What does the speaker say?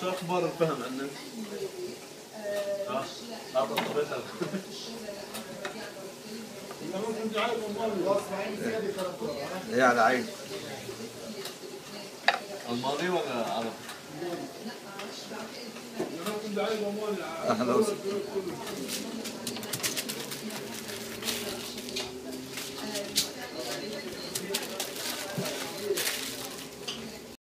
شو أخبار الفهم عندك؟ ها؟ لا تطبيقها هي على عين الماضي ولا عربي؟ أهلا. وسهلا